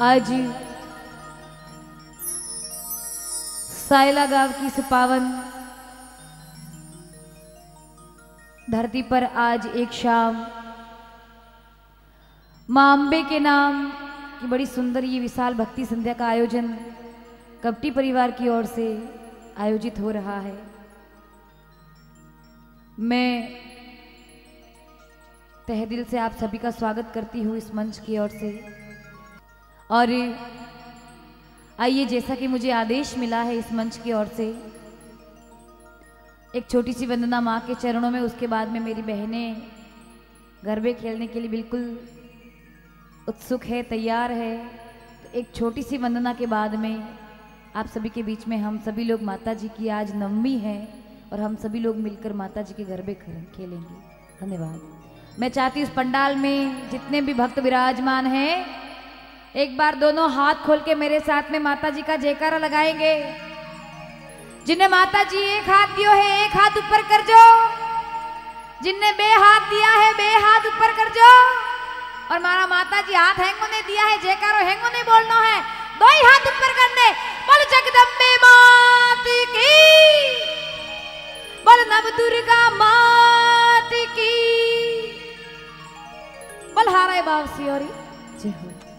आज सायला गाँव की इस पावन धरती पर आज एक शाम माँ अम्बे के नाम की बड़ी सुंदर ये विशाल भक्ति संध्या का आयोजन कपटी परिवार की ओर से आयोजित हो रहा है। मैं तहे दिल से आप सभी का स्वागत करती हूँ इस मंच की ओर से। और आइए, जैसा कि मुझे आदेश मिला है इस मंच की ओर से, एक छोटी सी वंदना माँ के चरणों में, उसके बाद में मेरी बहनें गरबे खेलने के लिए बिल्कुल उत्सुक है, तैयार है। तो एक छोटी सी वंदना के बाद में, आप सभी के बीच में हम सभी लोग माता जी की आज नवमी है, और हम सभी लोग मिलकर माता जी के गरबे खेलेंगे। धन्यवाद। मैं चाहती हूँ इस पंडाल में जितने भी भक्त विराजमान हैं एक बार दोनों हाथ खोल के मेरे साथ में माता जी का जयकारा लगाएँगे। जिन्हें माता जी एक हाथ दियो है, एक हाथ ऊपर कर जो। जिनने बे हाथ दिया है, बे हाथ ऊपर कर जो। और मारा माता जी हाथ हैंगो ने दिया है, जयकारो हैंगो ने बोलना है, दो ही हाथ ऊपर कर करने। बोल जगदम्बे मात की। बोल नव दुर्गा मात की। बोल हारे बाब सियोरी जय हो।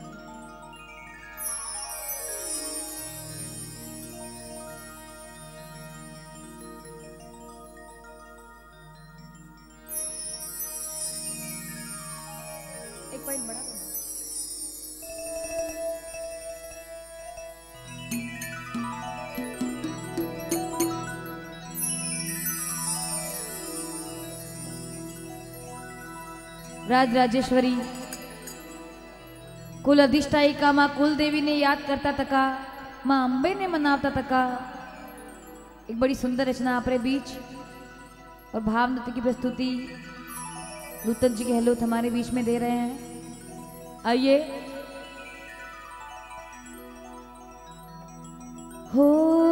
राज राजेश्वरी कुल अधिष्ठायिका माँ कुल देवी ने याद करता तका, माँ अंबे ने मनावता तका। एक बड़ी सुंदर रचना अपने बीच, और भाव नृत्य की प्रस्तुति नूतन जी गहलोत हमारे बीच में दे रहे हैं। आइए। हो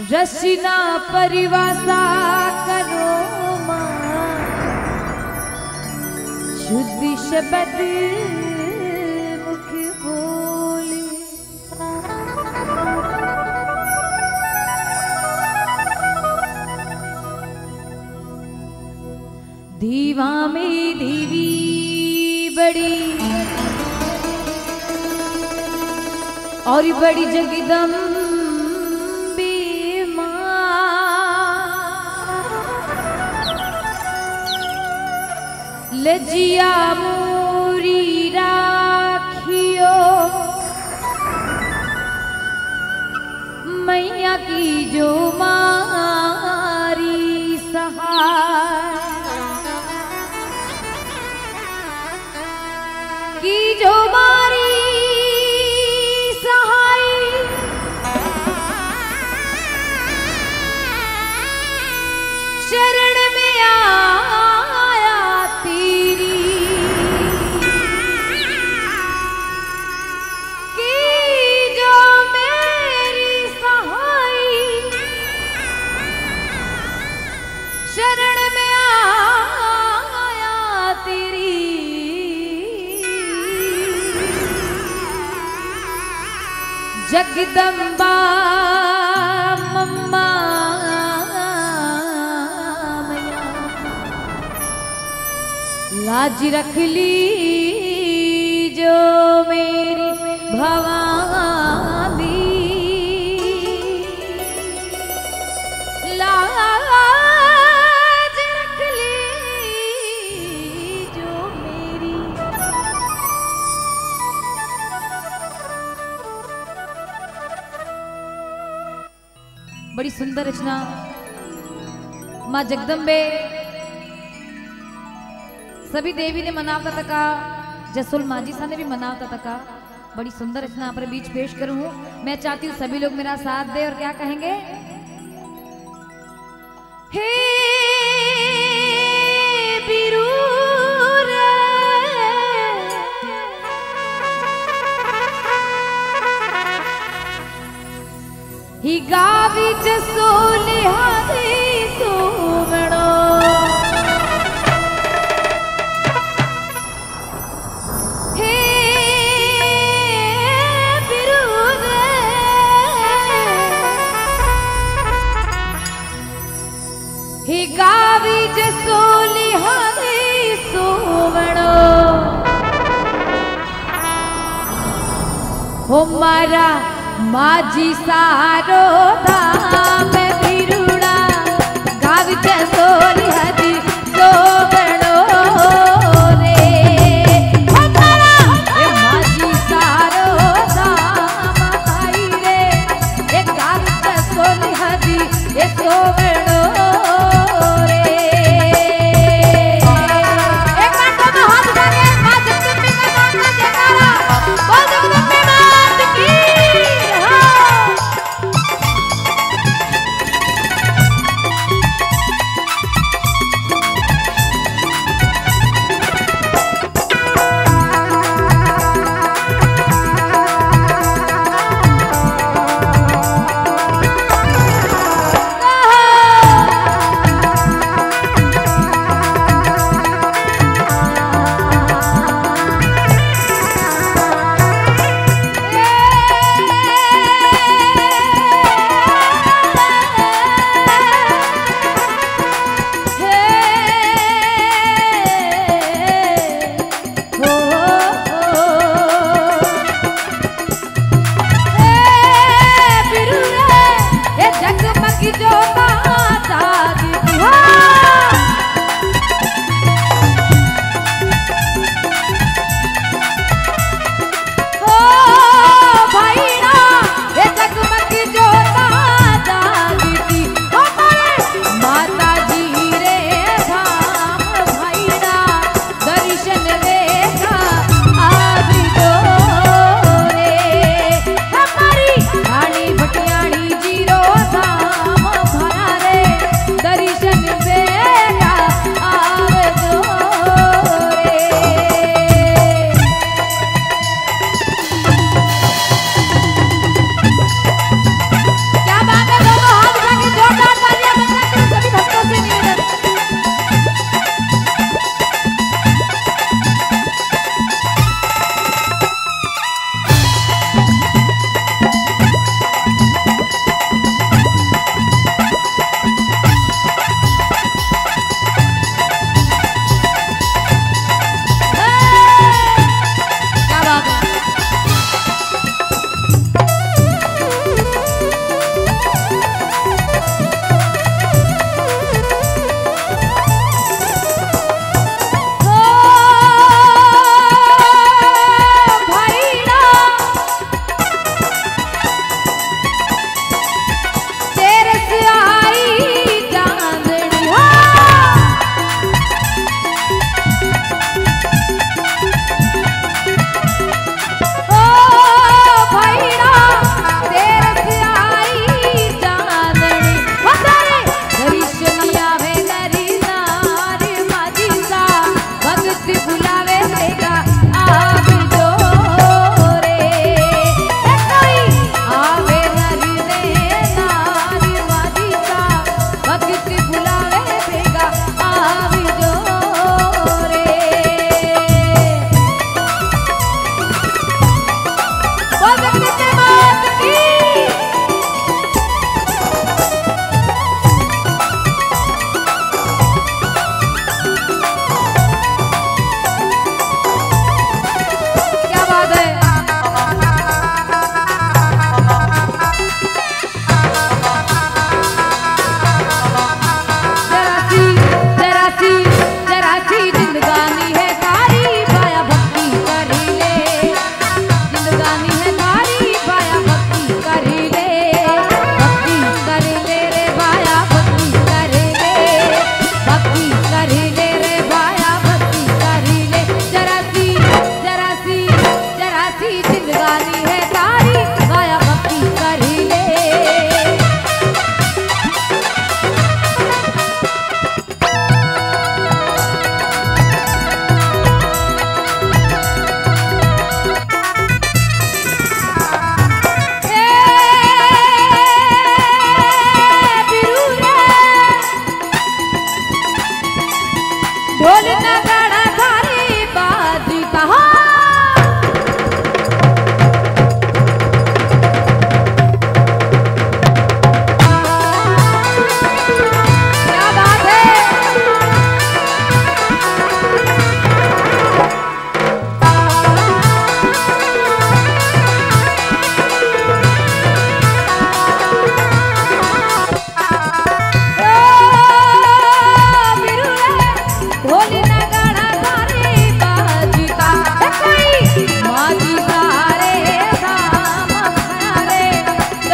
रसीना परिवासा करो माँ। शुद्धि शब्द दीवा में देवी बड़ी। और बड़ी जगदम्बी माँ जगदम्बा मम्मा। लाज रख ली जो मेरी भवानी। सुंदर रचना, माँ जगदम्बे, सभी देवी ने मनावता तका जसुल मांझी सा ने भी मनावता तका बड़ी सुंदर रचना पर बीच पेश करूँ। मैं चाहती हूँ सभी लोग मेरा साथ दे और क्या कहेंगे? हे िगावि सोने माझी सारो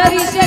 Villa.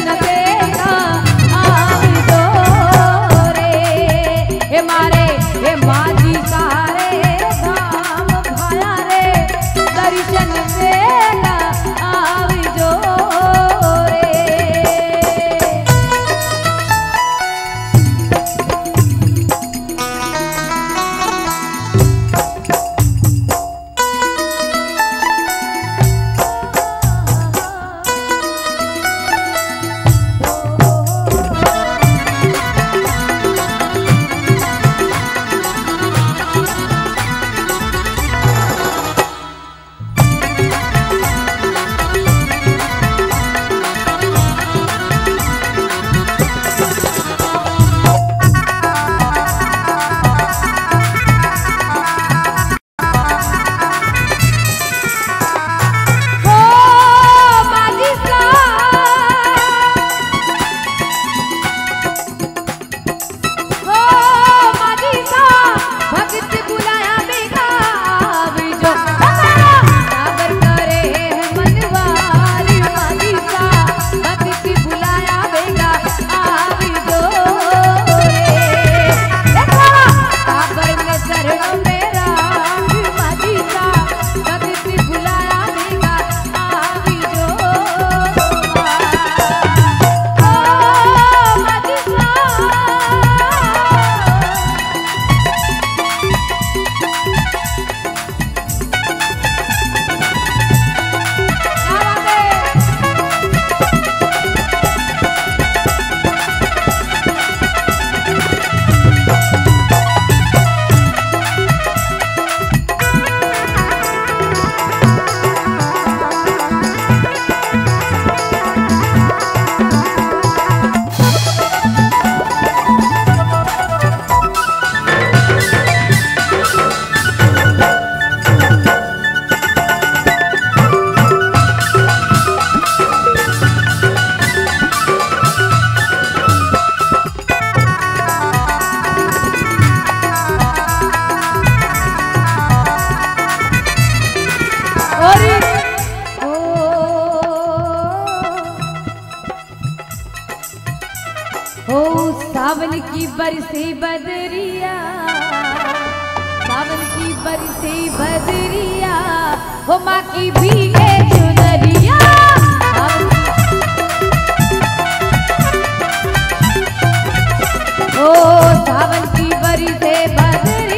बदरिया सावन की बरसे बदरिया, हो माँ की भी ओ सावन की बरी से बदरिया।